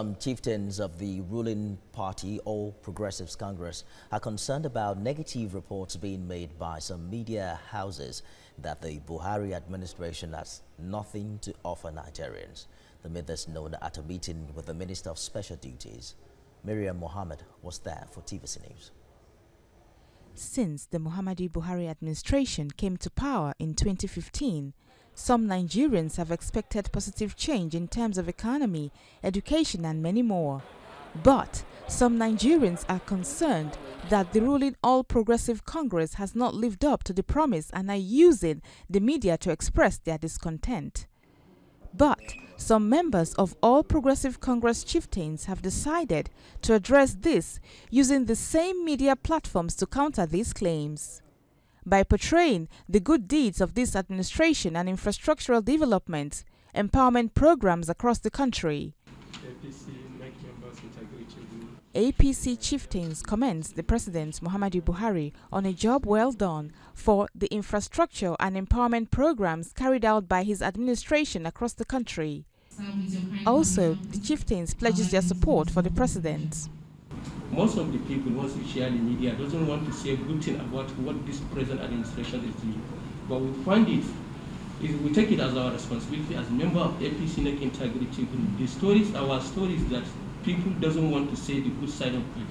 Some chieftains of the ruling party, All Progressives Congress, are concerned about negative reports being made by some media houses that the Buhari administration has nothing to offer Nigerians. They made this known at a meeting with the Minister of Special Duties. Miriam Mohammed was there for TVC News. Since the Muhammadu Buhari administration came to power in 2015, some Nigerians have expected positive change in terms of economy, education and many more. But some Nigerians are concerned that the ruling All Progressive Congress has not lived up to the promise and are using the media to express their discontent. But some members of All Progressive Congress chieftains have decided to address this using the same media platforms to counter these claims by portraying the good deeds of this administration and infrastructural development, empowerment programs across the country. APC chieftains commends the President Muhammadu Buhari on a job well done for the infrastructure and empowerment programs carried out by his administration across the country. Also, the chieftains pledges their support for the President most of the people, once you share the media, doesn't want to say a good thing about what this present administration is doing. But we find it, we take it as our responsibility as a member of APC NEC Integrity Group. The stories, our stories that people doesn't want to say the good side of it.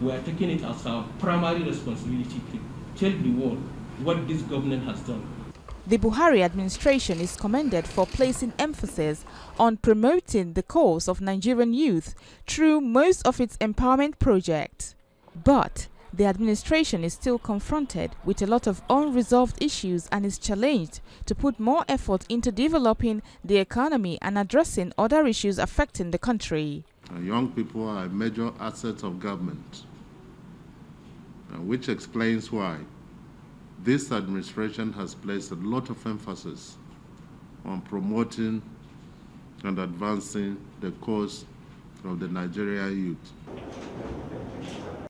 We are taking it as our primary responsibility to tell the world what this government has done. The Buhari administration is commended for placing emphasis on promoting the cause of Nigerian youth through most of its empowerment projects. But the administration is still confronted with a lot of unresolved issues and is challenged to put more effort into developing the economy and addressing other issues affecting the country. Uh, young people are a major asset of government, uh, which explains why this administration has placed a lot of emphasis on promoting and advancing the cause of the Nigeria youth.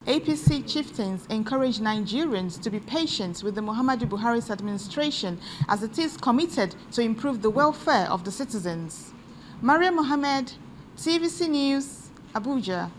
APC chieftains encourage Nigerians to be patient with the Muhammadu Buhari's administration as it is committed to improve the welfare of the citizens. Maria Mohammed, TVC News, Abuja.